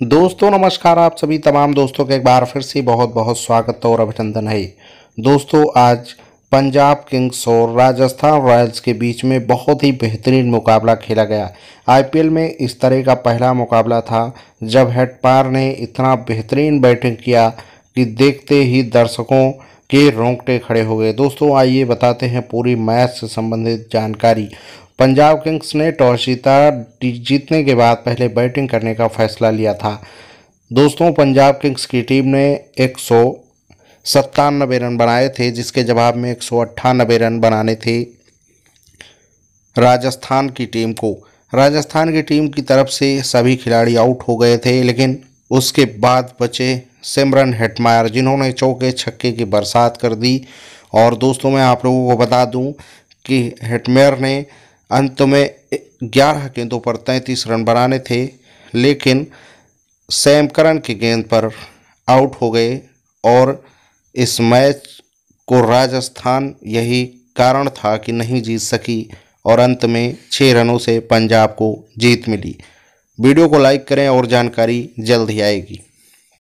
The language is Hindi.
दोस्तों, नमस्कार आप सभी तमाम दोस्तों के एक बार फिर से बहुत बहुत स्वागत और अभिनंदन है। दोस्तों, आज पंजाब किंग्स और राजस्थान रॉयल्स के बीच में बहुत ही बेहतरीन मुकाबला खेला गया। आईपीएल में इस तरह का पहला मुकाबला था, जब हेडपार ने इतना बेहतरीन बैटिंग किया कि देखते ही दर्शकों के रोंगटे खड़े हो गए। दोस्तों, आइए बताते हैं पूरी मैच से संबंधित जानकारी। पंजाब किंग्स ने टॉस जीता जीतने के बाद पहले बैटिंग करने का फैसला लिया था। दोस्तों, पंजाब किंग्स की टीम ने एक सौ सत्तानबे रन बनाए थे, जिसके जवाब में एक सौ अट्ठानबे रन बनाने थे राजस्थान की टीम को। राजस्थान की टीम की तरफ़ से सभी खिलाड़ी आउट हो गए थे, लेकिन उसके बाद बचे सिमरन हेटमायर, जिन्होंने चौके छक्के की बरसात कर दी। और दोस्तों, मैं आप लोगों को बता दूँ कि हेटमेयर ने अंत में ग्यारह गेंदों पर तैंतीस रन बनाने थे, लेकिन सैम करन की गेंद पर आउट हो गए और इस मैच को राजस्थान यही कारण था कि नहीं जीत सकी और अंत में छः रनों से पंजाब को जीत मिली। वीडियो को लाइक करें और जानकारी जल्द ही आएगी।